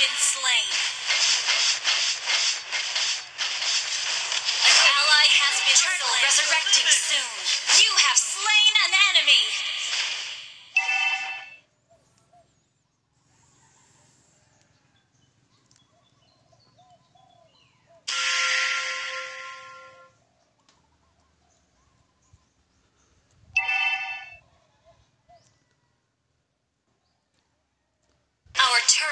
been slain. An ally has been Turtle resurrecting soon. You have slain an enemy!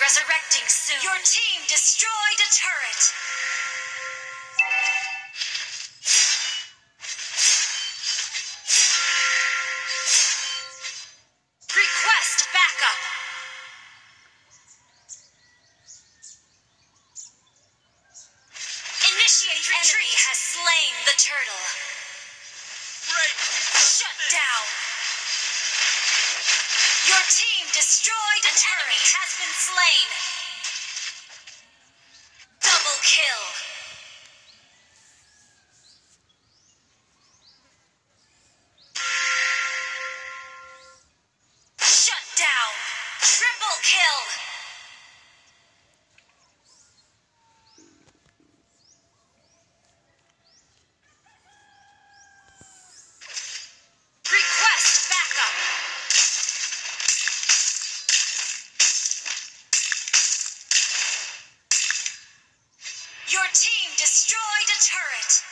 Resurrecting soon. Your team destroyed a turret. Slain. Destroyed a turret.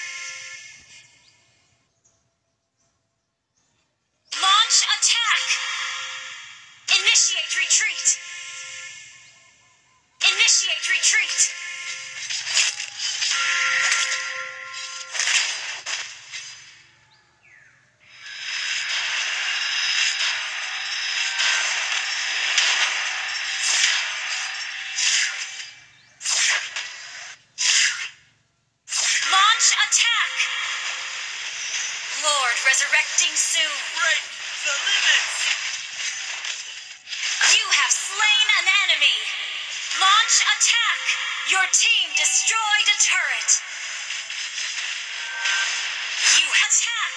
Lord resurrecting soon! Break the limits! You have slain an enemy! Launch attack! Your team destroyed a turret! You attack!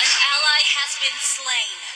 An ally has been slain.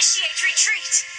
Initiate retreat.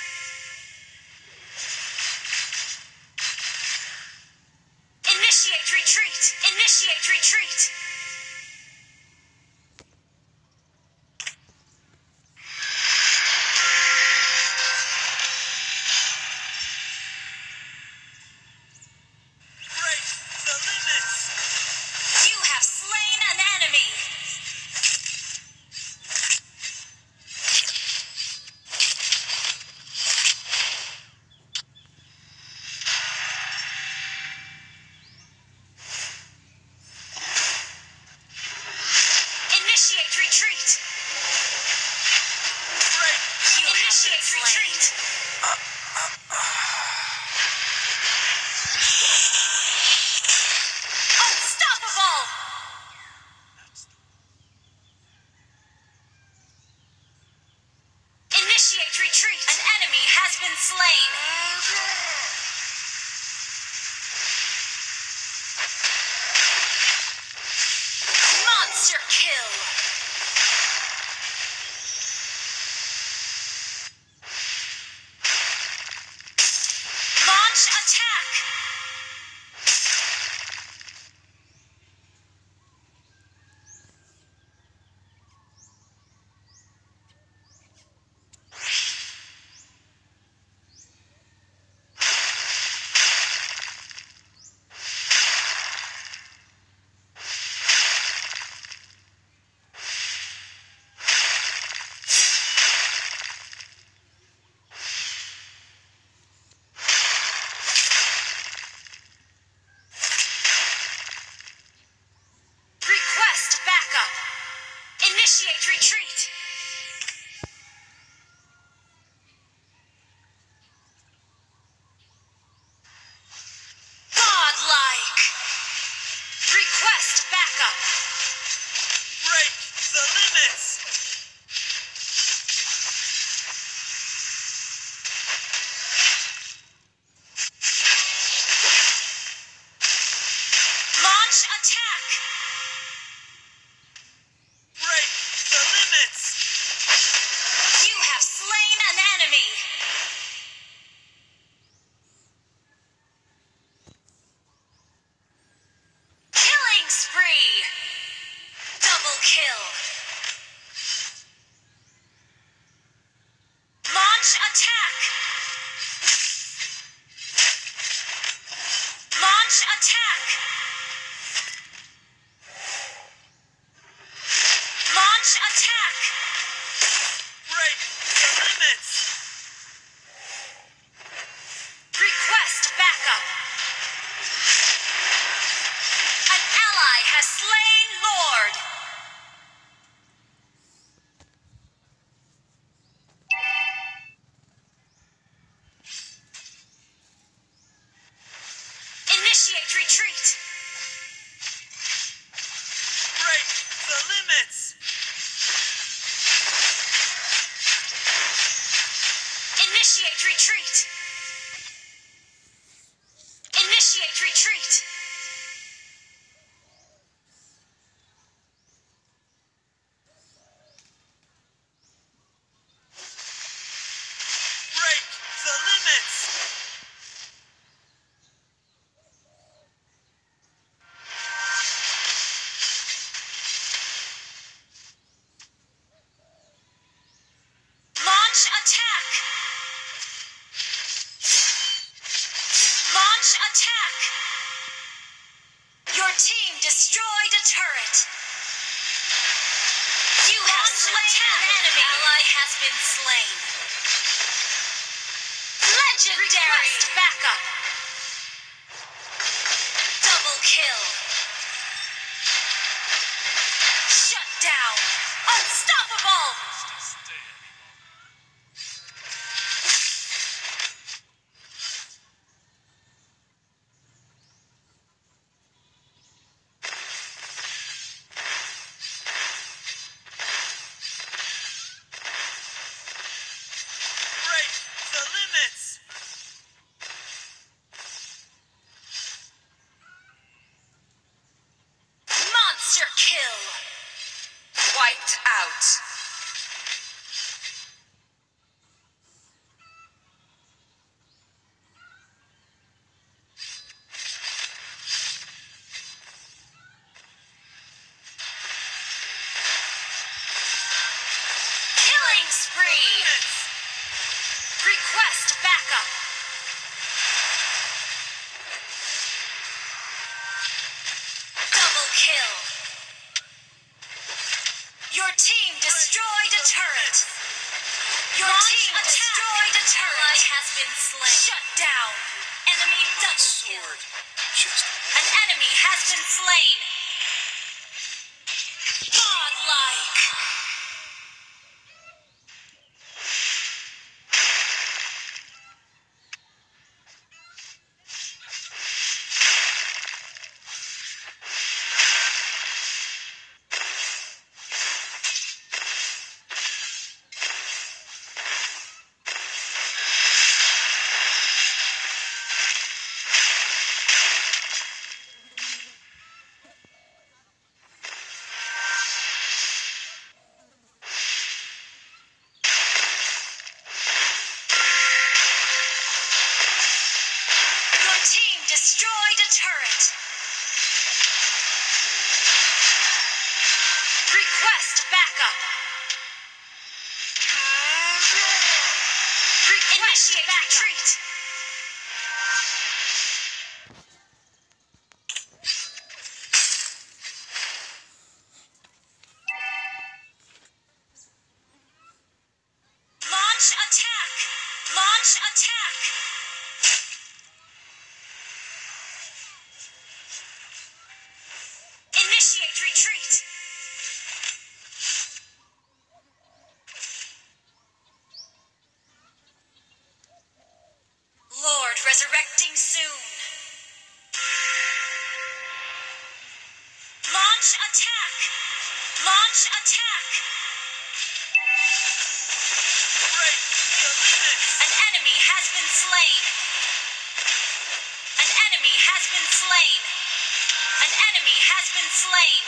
slain.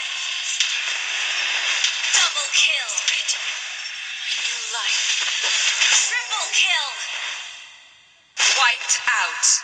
Double kill. New life. Triple kill. Wiped out.